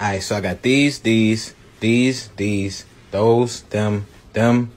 All right, so I got these, these, these, these, those, them, them,